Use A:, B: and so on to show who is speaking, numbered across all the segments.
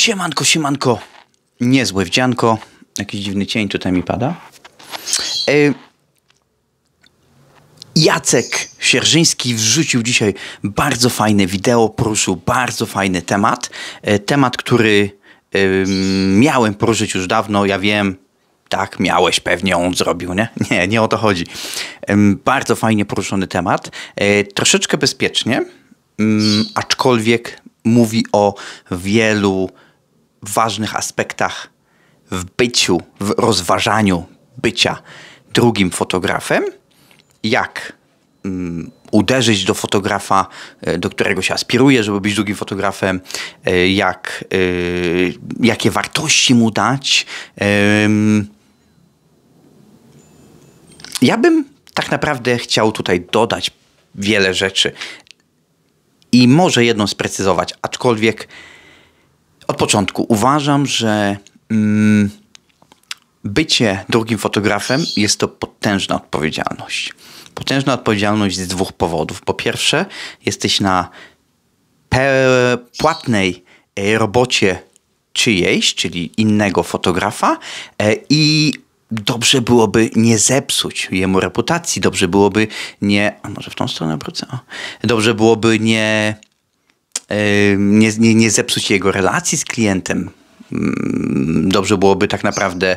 A: Siemanko, siemanko. Niezłe wdzianko. Jakiś dziwny cień tutaj mi pada. E, Jacek Sierżyński wrzucił dzisiaj bardzo fajne wideo, poruszył bardzo fajny temat. E, temat, który miałem poruszyć już dawno, ja wiem, tak, miałeś, pewnie on zrobił, nie? Nie, nie o to chodzi. Bardzo fajnie poruszony temat. E, troszeczkę bezpiecznie, mm, aczkolwiek mówi o wielu ważnych aspektach w byciu, w rozważaniu bycia drugim fotografem, jak mm, uderzyć do fotografa, e, do którego się aspiruje, żeby być drugim fotografem, e, jak, e, jakie wartości mu dać. Ja bym tak naprawdę chciał tutaj dodać wiele rzeczy i może jedną sprecyzować, aczkolwiek od początku uważam, że mm, bycie drugim fotografem jest to potężna odpowiedzialność. Potężna odpowiedzialność z dwóch powodów. Po pierwsze, jesteś na płatnej e, robocie czyjejś, czyli innego fotografa e, i dobrze byłoby nie zepsuć jemu reputacji, dobrze byłoby nie... A może w tą stronę wrócę? Dobrze byłoby nie, nie, nie, nie zepsuć jego relacji z klientem. Mm, Dobrze byłoby tak naprawdę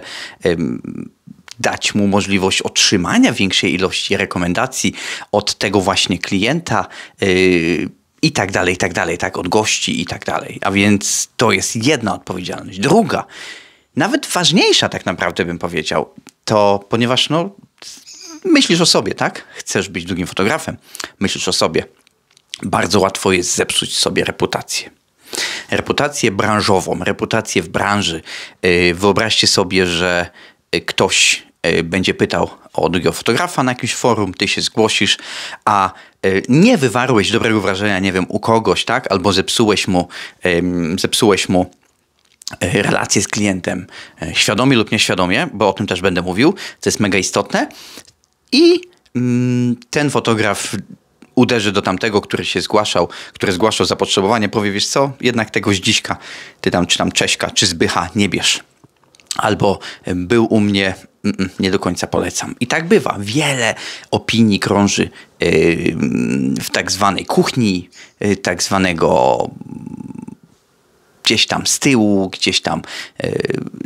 A: dać mu możliwość otrzymania większej ilości rekomendacji od tego właśnie klienta yy, i tak dalej, i tak dalej, tak, od gości i tak dalej. A więc to jest jedna odpowiedzialność. Druga, nawet ważniejsza tak naprawdę bym powiedział, to ponieważ no, myślisz o sobie, tak? Chcesz być drugim fotografem, myślisz o sobie. Bardzo łatwo jest zepsuć sobie reputację reputację branżową, reputację w branży. Yy, Wyobraźcie sobie, że yy, ktoś yy, będzie pytał o fotografa na jakimś forum, ty się zgłosisz, a nie wywarłeś dobrego wrażenia, nie wiem, u kogoś, tak? Albo zepsułeś mu, zepsułeś mu relację z klientem, świadomie lub nieświadomie, bo o tym też będę mówił, to jest mega istotne. I mm, ten fotograf uderzy do tamtego, który się zgłaszał, który zgłaszał zapotrzebowanie, powie, wiesz co, jednak tego Zdziśka, ty tam, czy tam Cześka, czy Zbycha nie bierz. Albo był u mnie, mm, mm, nie do końca polecam. I tak bywa. Wiele opinii krąży w tak zwanej kuchni, yy, tak zwanego gdzieś tam z tyłu, gdzieś tam e,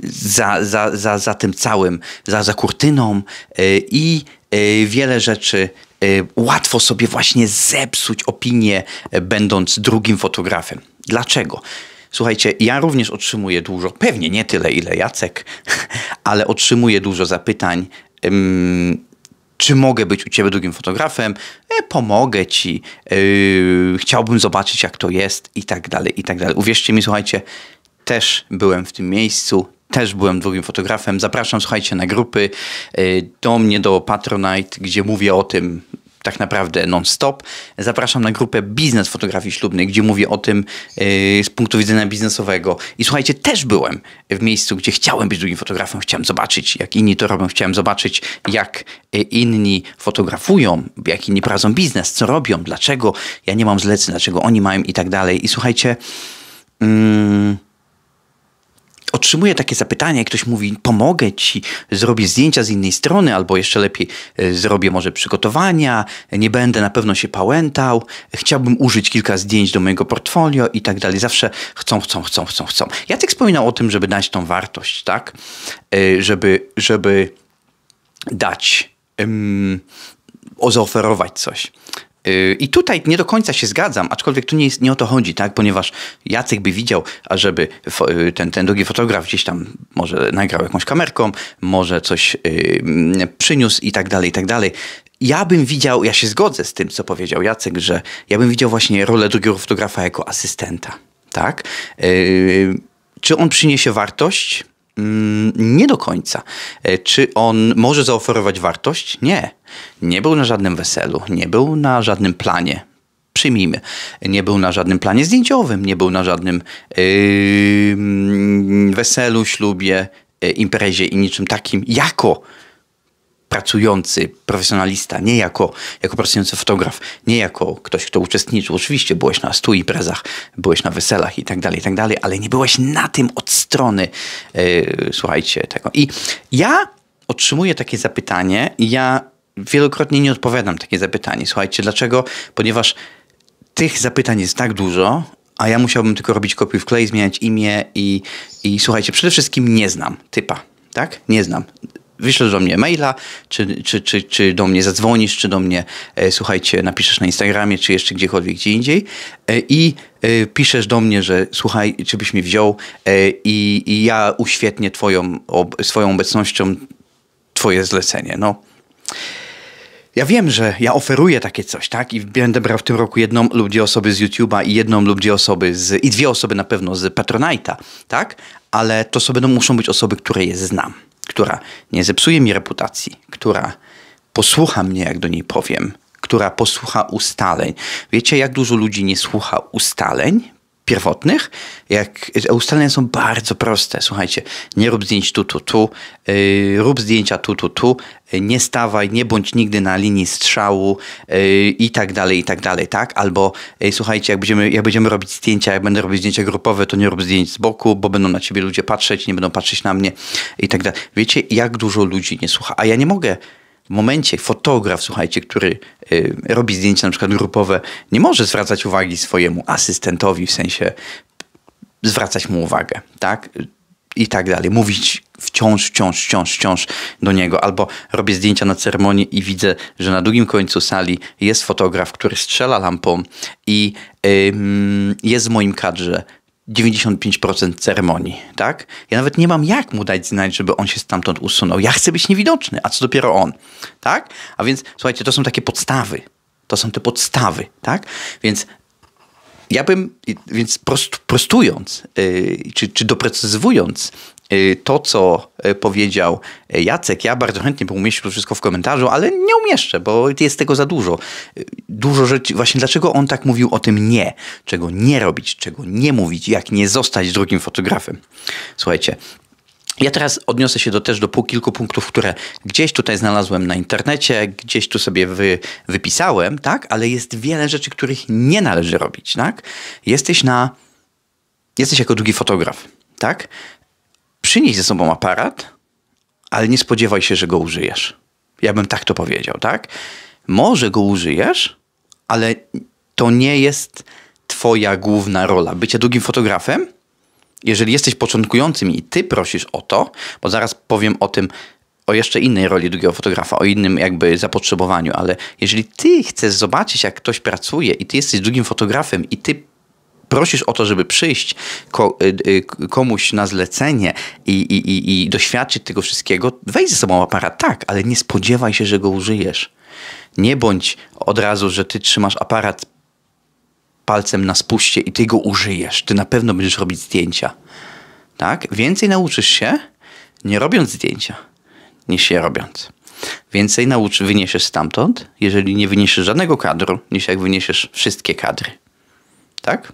A: za, za, za, za tym całym, za, za kurtyną e, i e, wiele rzeczy e, łatwo sobie właśnie zepsuć opinię, e, będąc drugim fotografem. Dlaczego? Słuchajcie, ja również otrzymuję dużo, pewnie nie tyle ile Jacek, ale otrzymuję dużo zapytań. em, czy mogę być u ciebie drugim fotografem? E, pomogę ci. Yy, chciałbym zobaczyć, jak to jest, i tak dalej, i tak dalej. Uwierzcie mi, słuchajcie, też byłem w tym miejscu. Też byłem drugim fotografem. Zapraszam, słuchajcie, na grupy yy, do mnie, do Patronite, gdzie mówię o tym tak naprawdę non-stop. Zapraszam na grupę Biznes Fotografii Ślubnej, gdzie mówię o tym yy, z punktu widzenia biznesowego. I słuchajcie, też byłem w miejscu, gdzie chciałem być drugim fotografem, chciałem zobaczyć, jak inni to robią, chciałem zobaczyć, jak yy, inni fotografują, jak inni prowadzą biznes, co robią, dlaczego ja nie mam zleceń, dlaczego oni mają i tak dalej. I słuchajcie, mm, otrzymuję takie zapytanie, jak ktoś mówi, pomogę ci, zrobię zdjęcia z innej strony, albo jeszcze lepiej e, zrobię może przygotowania, nie będę na pewno się pałętał, chciałbym użyć kilka zdjęć do mojego portfolio i tak dalej. Zawsze chcą, chcą, chcą, chcą, chcą. Jacek wspominał o tym, żeby dać tą wartość, tak? E, Żeby, żeby dać, o zaoferować coś. Yy, I tutaj nie do końca się zgadzam, aczkolwiek tu nie, jest, nie o to chodzi, tak? ponieważ Jacek by widział, ażeby yy, ten, ten drugi fotograf gdzieś tam może nagrał jakąś kamerką, może coś yy, przyniósł i tak dalej, i tak dalej. Ja bym widział, ja się zgodzę z tym, co powiedział Jacek, że ja bym widział właśnie rolę drugiego fotografa jako asystenta. Tak? Yy, czy on przyniesie wartość? Mm, Nie do końca. E, Czy on może zaoferować wartość? Nie. Nie był na żadnym weselu, nie był na żadnym planie. Przyjmijmy. Nie był na żadnym planie zdjęciowym, nie był na żadnym yy, weselu, ślubie, yy, imprezie i niczym takim jako pracujący profesjonalista, nie jako, jako pracujący fotograf, nie jako ktoś, kto uczestniczył. Oczywiście byłeś na stu imprezach, byłeś na weselach i tak dalej, i tak dalej, ale nie byłeś na tym od strony, yy, słuchajcie, tego. I ja otrzymuję takie zapytanie i ja wielokrotnie nie odpowiadam takie zapytanie. Słuchajcie, dlaczego? Ponieważ tych zapytań jest tak dużo, a ja musiałbym tylko robić kopiuj wklej, zmieniać imię i, i słuchajcie, przede wszystkim nie znam typa, tak? Nie znam wyślesz do mnie maila, czy, czy, czy, czy do mnie zadzwonisz, czy do mnie, e, słuchajcie, napiszesz na Instagramie, czy jeszcze gdziekolwiek gdzie indziej e, i e, piszesz do mnie, że słuchaj, czy byś mnie wziął e, i, i ja uświetnię twoją, ob, swoją obecnością twoje zlecenie. No. Ja wiem, że ja oferuję takie coś, tak? I będę brał w tym roku jedną lub dwie osoby z YouTube'a i jedną lub dwie osoby z, i dwie osoby na pewno z Patronite'a, tak? Ale to sobie no, muszą być osoby, które je znam która nie zepsuje mi reputacji, która posłucha mnie, jak do niej powiem, która posłucha ustaleń. Wiecie, jak dużo ludzi nie słucha ustaleń pierwotnych? Jak, ustalenia są bardzo proste. Słuchajcie, nie rób zdjęć tu, tu, tu, yy, rób zdjęcia tu, tu, tu, yy, nie stawaj, nie bądź nigdy na linii strzału yy, i tak dalej, i tak dalej, tak? Albo yy, słuchajcie, jak będziemy, jak będziemy robić zdjęcia, jak będę robić zdjęcia grupowe, to nie rób zdjęć z boku, bo będą na ciebie ludzie patrzeć, nie będą patrzeć na mnie i tak dalej. Wiecie, jak dużo ludzi nie słucha, a ja nie mogę w momencie fotograf, słuchajcie, który y, robi zdjęcia na przykład grupowe, nie może zwracać uwagi swojemu asystentowi, w sensie zwracać mu uwagę, tak? I tak dalej. Mówić wciąż, wciąż, wciąż, wciąż do niego. Albo robię zdjęcia na ceremonii i widzę, że na drugim końcu sali jest fotograf, który strzela lampą i jest w moim kadrze 95% ceremonii, tak? Ja nawet nie mam jak mu dać znać, żeby on się stamtąd usunął. Ja chcę być niewidoczny, a co dopiero on, tak? A więc, słuchajcie, to są takie podstawy. To są te podstawy, tak? Więc ja bym, więc prost, prostując, yy, czy, czy doprecyzowując to, co y, powiedział Jacek, ja bardzo chętnie bym umieścił to wszystko w komentarzu, ale nie umieszczę, bo jest tego za dużo. Y, dużo rzeczy, właśnie dlaczego on tak mówił o tym nie, czego nie robić, czego nie mówić, jak nie zostać drugim fotografem. Słuchajcie, ja teraz odniosę się do, też do kilku punktów, które gdzieś tutaj znalazłem na internecie, gdzieś tu sobie wy, wypisałem, tak? Ale jest wiele rzeczy, których nie należy robić, tak? Jesteś na... Jesteś jako drugi fotograf, tak? Przynieś ze sobą aparat, ale nie spodziewaj się, że go użyjesz. Ja bym tak to powiedział, tak? Może go użyjesz, ale to nie jest twoja główna rola. Bycie drugim fotografem, jeżeli jesteś początkującym i ty prosisz o to, bo zaraz powiem o tym, o jeszcze innej roli drugiego fotografa, o innym jakby zapotrzebowaniu, ale jeżeli ty chcesz zobaczyć, jak ktoś pracuje i ty jesteś drugim fotografem i ty prosisz o to, żeby przyjść y, y, komuś na zlecenie i, i, i, doświadczyć tego wszystkiego, weź ze sobą aparat, tak, ale nie spodziewaj się, że go użyjesz. Nie bądź od razu, że ty trzymasz aparat palcem na spuście i ty go użyjesz. Ty na pewno będziesz robić zdjęcia. Tak? Więcej nauczysz się nie robiąc zdjęcia, niż je robiąc. Więcej nauczy, wyniesiesz stamtąd, jeżeli nie wyniesiesz żadnego kadru, niż jak wyniesiesz wszystkie kadry. Tak?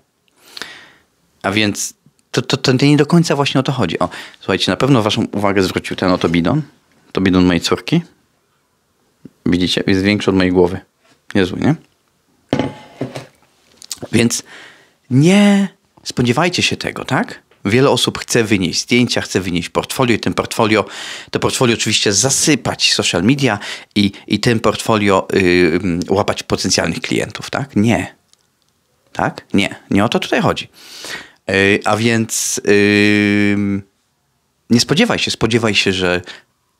A: A więc to, to, to nie do końca właśnie o to chodzi. O, słuchajcie, na pewno waszą uwagę zwrócił ten oto bidon. To bidon mojej córki. Widzicie, jest większy od mojej głowy. Niezły, nie? Więc nie spodziewajcie się tego, tak? Wiele osób chce wynieść zdjęcia, chce wynieść portfolio i tym portfolio, to portfolio oczywiście zasypać social media i, i tym portfolio yy, łapać potencjalnych klientów, tak? Nie. Tak? Nie. Nie o to tutaj chodzi. E, a więc nie spodziewaj się, spodziewaj się, że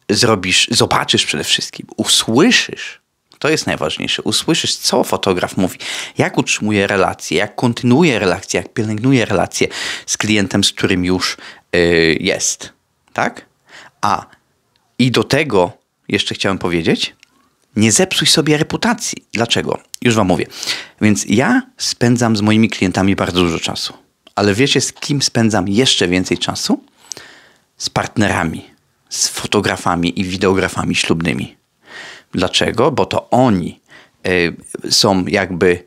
A: zrobisz, zobaczysz przede wszystkim, usłyszysz. To jest najważniejsze. Usłyszysz, co fotograf mówi, jak utrzymuje relacje, jak kontynuuje relacje, jak pielęgnuje relacje z klientem, z którym już yy, jest. Tak? A i do tego jeszcze chciałem powiedzieć, nie zepsuj sobie reputacji. Dlaczego? Już wam mówię. Więc ja spędzam z moimi klientami bardzo dużo czasu. Ale wiecie, z kim spędzam jeszcze więcej czasu? Z partnerami, z fotografami i wideografami ślubnymi. Dlaczego? Bo to oni y, są jakby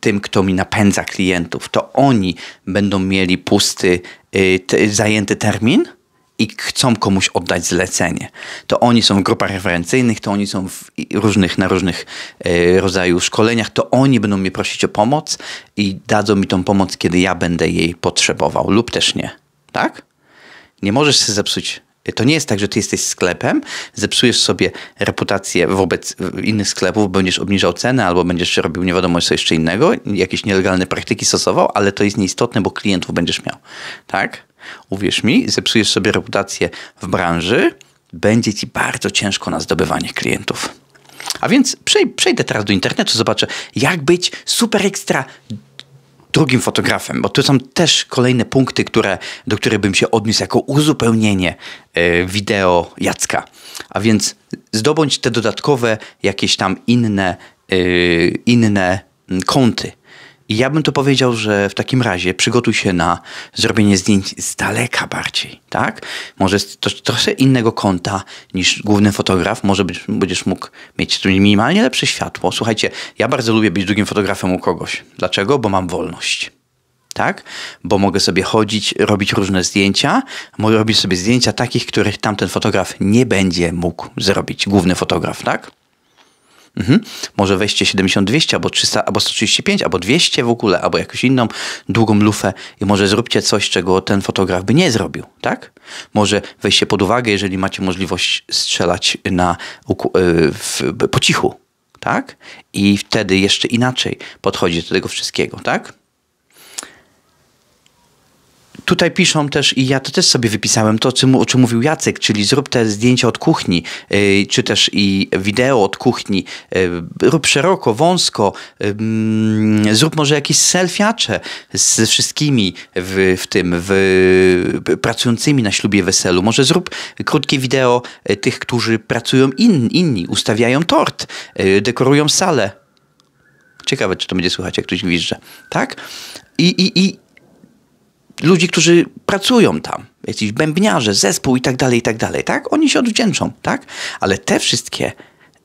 A: tym, kto mi napędza klientów. To oni będą mieli pusty, y, zajęty termin i chcą komuś oddać zlecenie. To oni są w grupach referencyjnych, to oni są w różnych, na różnych e, rodzaju szkoleniach, to oni będą mnie prosić o pomoc i dadzą mi tą pomoc, kiedy ja będę jej potrzebował lub też nie. Tak? Nie możesz sobie zepsuć to nie jest tak, że ty jesteś sklepem, zepsujesz sobie reputację wobec innych sklepów, będziesz obniżał cenę albo będziesz robił nie wiadomo co jeszcze innego, jakieś nielegalne praktyki stosował, ale to jest nieistotne, bo klientów będziesz miał. Tak? Uwierz mi, zepsujesz sobie reputację w branży, będzie ci bardzo ciężko na zdobywanie klientów. A więc przejdę teraz do internetu, zobaczę, jak być super ekstra drugim fotografem, bo tu są też kolejne punkty, które, do których bym się odniósł jako uzupełnienie e, wideo Jacka. A więc zdobądź te dodatkowe jakieś tam inne, e, inne kąty i ja bym to powiedział, że w takim razie przygotuj się na zrobienie zdjęć z daleka bardziej, tak? Może to trochę innego kąta niż główny fotograf, może będziesz mógł mieć tu minimalnie lepsze światło. Słuchajcie, ja bardzo lubię być drugim fotografem u kogoś. Dlaczego? Bo mam wolność. Tak? Bo mogę sobie chodzić, robić różne zdjęcia, mogę robić sobie zdjęcia takich, których tamten fotograf nie będzie mógł zrobić, główny fotograf, tak? Mhm. Może weźcie 70-200, albo 300, albo 135, albo 200 w ogóle, albo jakąś inną długą lufę i może zróbcie coś, czego ten fotograf by nie zrobił, tak? Może weźcie pod uwagę, jeżeli macie możliwość strzelać na, y, w, po cichu, tak? I wtedy jeszcze inaczej podchodzi do tego wszystkiego, tak? Tutaj piszą też, i ja to też sobie wypisałem, to o czym mówił Jacek, czyli zrób te zdjęcia od kuchni, y, czy też i wideo od kuchni, y, rób szeroko, wąsko, mm, zrób może jakieś selfiacze z wszystkimi w, w tym, w, pracującymi na ślubie weselu. Może zrób krótkie wideo y, tych, którzy pracują in, inni, ustawiają tort, dekorują salę. Ciekawe, czy to będzie słychać, jak ktoś gwizdże. Tak? I, i, i ludzi, którzy pracują tam, jakiś bębniarze, zespół i tak dalej, i tak dalej, tak? Oni się odwdzięczą, tak? Ale te wszystkie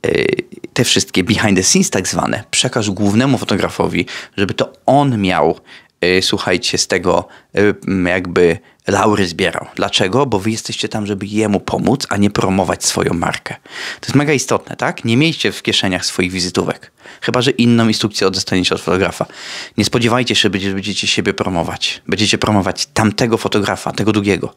A: y, te wszystkie behind the scenes tak zwane przekaż głównemu fotografowi, żeby to on miał słuchajcie, z tego y, jakby laury zbierał. Dlaczego? Bo wy jesteście tam, żeby jemu pomóc, a nie promować swoją markę. To jest mega istotne, tak? Nie miejcie w kieszeniach swoich wizytówek. Chyba, że inną instrukcję dostaniecie od fotografa. Nie spodziewajcie się, że będziecie siebie promować. Będziecie promować tamtego fotografa, tego drugiego.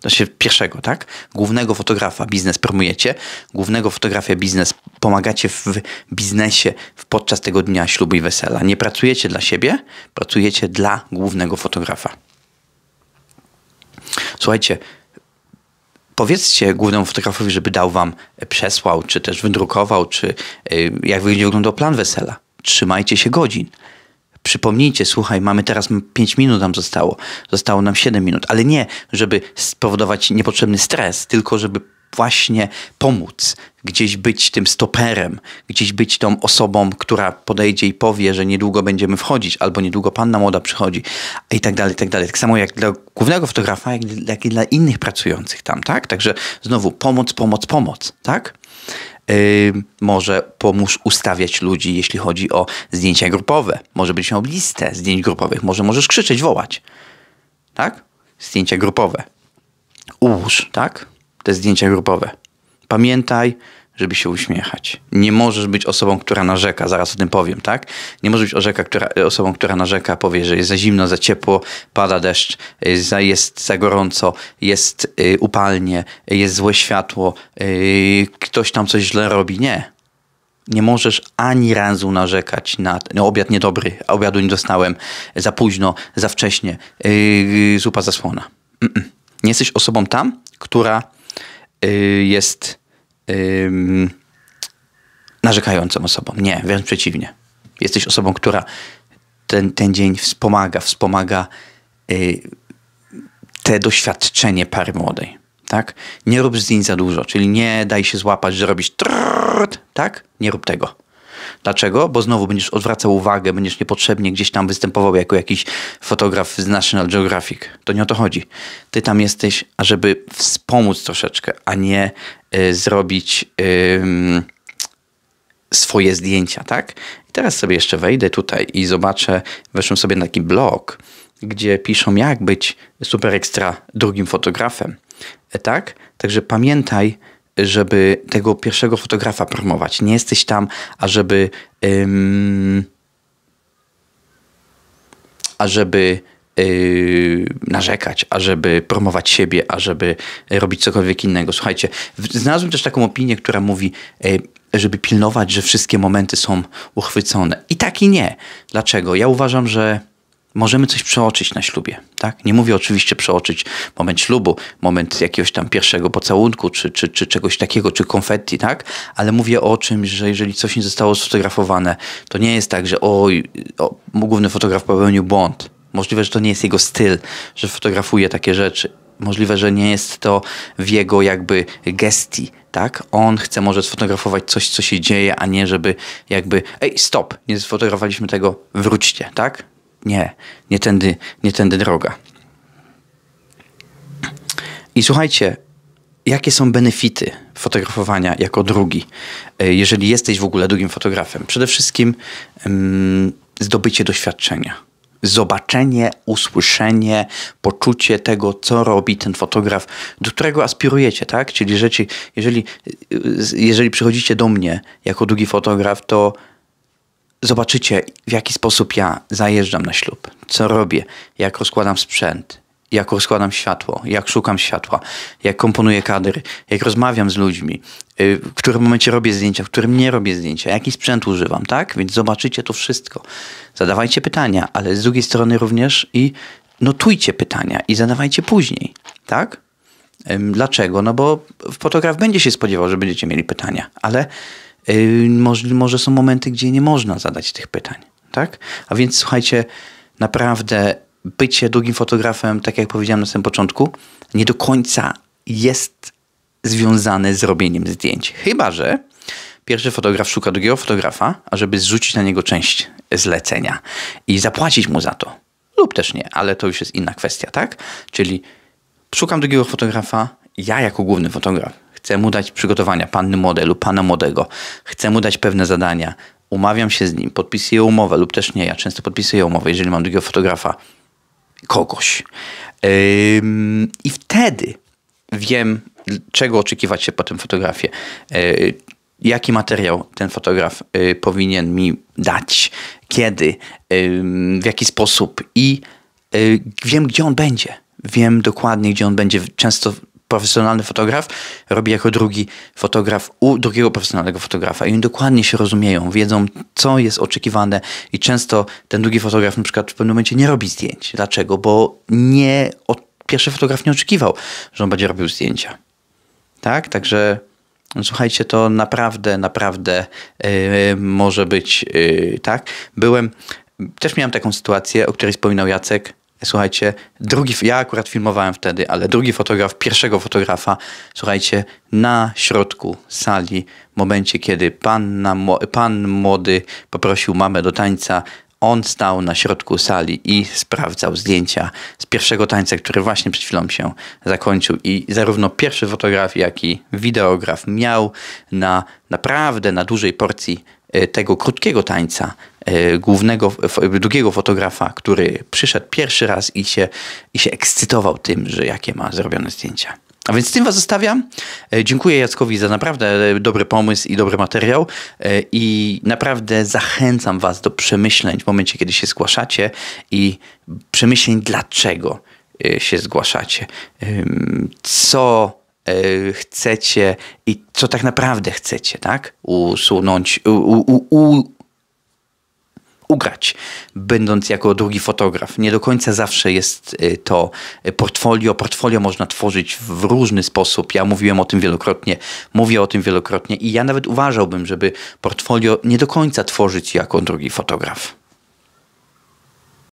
A: Znaczy pierwszego, tak? Głównego fotografa biznes promujecie, głównego fotografia biznes pomagacie w biznesie podczas tego dnia ślubu i wesela. Nie pracujecie dla siebie, pracujecie dla głównego fotografa. Słuchajcie, powiedzcie głównemu fotografowi, żeby dał wam, e, przesłał, czy też wydrukował, czy e, jak będzie wyglądał plan wesela. Trzymajcie się godzin. Przypomnijcie, słuchaj, mamy teraz 5 minut nam zostało, zostało nam 7 minut, ale nie, żeby spowodować niepotrzebny stres, tylko żeby właśnie pomóc, gdzieś być tym stoperem, gdzieś być tą osobą, która podejdzie i powie, że niedługo będziemy wchodzić, albo niedługo panna młoda przychodzi i tak dalej, i tak dalej. Tak samo jak dla głównego fotografa, jak, jak i dla innych pracujących tam, tak? Także znowu pomoc, pomoc, pomoc, tak? Może pomóż ustawiać ludzi, jeśli chodzi o zdjęcia grupowe. Może być miał listę zdjęć grupowych, może możesz krzyczeć, wołać. Tak? Zdjęcia grupowe. Ułóż, tak? Te zdjęcia grupowe. Pamiętaj, żeby się uśmiechać. Nie możesz być osobą, która narzeka, zaraz o tym powiem, tak? Nie możesz być orzeka, która, osobą, która narzeka, powie, że jest za zimno, za ciepło, pada deszcz, jest za gorąco, jest y, upalnie, jest złe światło, ktoś tam coś źle robi. Nie. Nie możesz ani razu narzekać na no, obiad niedobry, obiadu nie dostałem, za późno, za wcześnie, zupa zasłona. Nie jesteś osobą tam, która jest narzekającą osobą. Nie, wręcz przeciwnie. Jesteś osobą, która ten, ten dzień wspomaga, wspomaga y, te doświadczenie pary młodej. Tak? Nie rób zdjęć za dużo, czyli nie daj się złapać, że robisz trrrt, tak? Nie rób tego. Dlaczego? Bo znowu będziesz odwracał uwagę, będziesz niepotrzebnie gdzieś tam występował jako jakiś fotograf z National Geographic. To nie o to chodzi. Ty tam jesteś, ażeby wspomóc troszeczkę, a nie y, zrobić y, swoje zdjęcia, tak? I teraz sobie jeszcze wejdę tutaj i zobaczę, weszłem sobie na taki blog, gdzie piszą jak być super ekstra drugim fotografem. E, tak? Także pamiętaj, żeby tego pierwszego fotografa promować. Nie jesteś tam, ażeby ym, ażeby yy, narzekać, ażeby promować siebie, ażeby robić cokolwiek innego. Słuchajcie, znalazłem też taką opinię, która mówi, yy, żeby pilnować, że wszystkie momenty są uchwycone. I tak i nie. Dlaczego? Ja uważam, że możemy coś przeoczyć na ślubie. Tak? Nie mówię oczywiście przeoczyć moment ślubu, moment jakiegoś tam pierwszego pocałunku, czy, czy, czy czegoś takiego, czy konfetti, tak? ale mówię o czymś, że jeżeli coś nie zostało sfotografowane, to nie jest tak, że oj, o, główny fotograf popełnił błąd. Możliwe, że to nie jest jego styl, że fotografuje takie rzeczy. Możliwe, że nie jest to w jego jakby gestii, tak? On chce może sfotografować coś, co się dzieje, a nie żeby jakby, ej, stop, nie sfotografowaliśmy tego, wróćcie, tak? Nie, nie tędy, nie tędy droga. I słuchajcie, jakie są benefity fotografowania jako drugi, e, jeżeli jesteś w ogóle drugim fotografem? Przede wszystkim um, zdobycie doświadczenia. Zobaczenie, usłyszenie, poczucie tego, co robi ten fotograf, do którego aspirujecie, tak? Czyli rzeczy, jeżeli, jeżeli przychodzicie do mnie jako drugi fotograf, to zobaczycie, w jaki sposób ja zajeżdżam na ślub, co robię, jak rozkładam sprzęt, jak rozkładam światło, jak szukam światła, jak komponuję kadry, jak rozmawiam z ludźmi, y, w którym momencie robię zdjęcia, w którym nie robię zdjęcia, jaki sprzęt używam, tak? Więc zobaczycie to wszystko. Zadawajcie pytania, ale z drugiej strony również i notujcie pytania i zadawajcie później, tak? Dlaczego? No bo fotograf będzie się spodziewał, że będziecie mieli pytania, ale może, może są momenty, gdzie nie można zadać tych pytań, tak? A więc słuchajcie, naprawdę bycie drugim fotografem, tak jak powiedziałem na samym początku, nie do końca jest związane z robieniem zdjęć. Chyba, że pierwszy fotograf szuka drugiego fotografa, ażeby zrzucić na niego część zlecenia i zapłacić mu za to. Lub też nie, ale to już jest inna kwestia, tak? Czyli szukam drugiego fotografa, ja jako główny fotograf Chcę mu dać przygotowania panny modelu, pana młodego. Chcę mu dać pewne zadania. Umawiam się z nim, podpisuję umowę lub też nie. Ja często podpisuję umowę, jeżeli mam drugiego fotografa, kogoś. I wtedy wiem, czego oczekiwać się po tym fotografie. Yy, jaki materiał ten fotograf yy, powinien mi dać, kiedy, yy, w jaki sposób i wiem, gdzie on będzie. Wiem dokładnie, gdzie on będzie. Często profesjonalny fotograf robi jako drugi fotograf u drugiego profesjonalnego fotografa i oni dokładnie się rozumieją, wiedzą co jest oczekiwane i często ten drugi fotograf na przykład w pewnym momencie nie robi zdjęć. Dlaczego? Bo nie, pierwszy fotograf nie oczekiwał, że on będzie robił zdjęcia. Tak? Także no, słuchajcie, to naprawdę, naprawdę yy, może być yy, tak. Byłem, też miałem taką sytuację, o której wspominał Jacek, Słuchajcie, drugi, ja akurat filmowałem wtedy, ale drugi fotograf, pierwszego fotografa, słuchajcie, na środku sali, w momencie, kiedy pan, na, pan młody poprosił mamę do tańca, on stał na środku sali i sprawdzał zdjęcia z pierwszego tańca, który właśnie przed chwilą się zakończył. I zarówno pierwszy fotograf, jak i wideograf miał na naprawdę na dużej porcji e, tego krótkiego tańca głównego, drugiego fotografa, który przyszedł pierwszy raz i się, i się ekscytował tym, że jakie ma zrobione zdjęcia. A więc z tym Was zostawiam. E, dziękuję Jackowi za naprawdę dobry pomysł i dobry materiał e, i naprawdę zachęcam Was do przemyśleń w momencie, kiedy się zgłaszacie i przemyśleń, dlaczego się zgłaszacie. Co chcecie i co tak naprawdę chcecie, tak? Usunąć, u, u, u, ugrać, będąc jako drugi fotograf. Nie do końca zawsze jest y, to portfolio. Portfolio można tworzyć w różny sposób. Ja mówiłem o tym wielokrotnie, mówię o tym wielokrotnie i ja nawet uważałbym, żeby portfolio nie do końca tworzyć jako drugi fotograf.